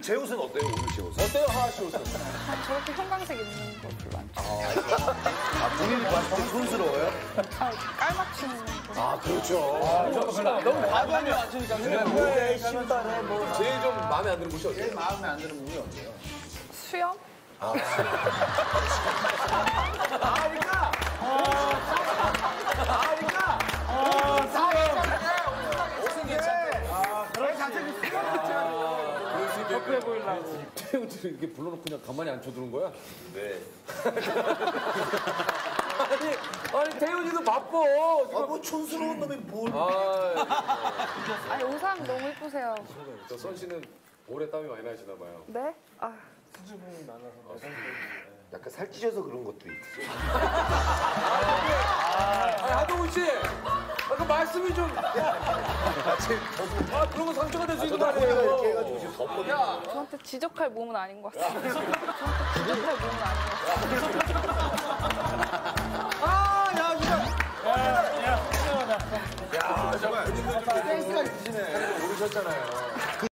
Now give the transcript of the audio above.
오늘 제 옷은 어때요? 오늘 제 옷은? 어때요, 하하 씨 옷은? 난 저렇게 형광색 입는 거 별로 안 좋아해. 아, 본인이 봤을 때 촌스러워요? 아, 깔맞춤 입는 거. 아, 그렇죠. 너무 과도하면 안 치니까. 왜 신발에 뭐 제일 좀 마음에 안 드는 곳이 어때요? 제일 마음에 안 드는 부분이 어때요? 수염? 태훈이를 이렇게 불러놓고 그냥 가만히 앉혀두는 거야? 네. 아니, 아니 태훈이도 바빠. 아, 뭐 촌스러운 놈이 뭘. 아, 아니, 의상 너무 이쁘세요. 저선 씨는 올해 땀이 많이 나시나 봐요. 네? 아, 약간 살찌셔서 그런 것도 있죠. 아니, 하동훈 씨! 아까 말씀이 좀. 아, 그런 거 상처가 될 수 있는 거 이렇게 해가지고 아니에요? 지금 덥거든요. 저한테 지적할 몸은 아닌 것 같아요. 저한테 지적할 몸은 아닌 것 같아요. 아, 야, 진짜. 야, 정말. 센스가 있으시네. 오르셨잖아요.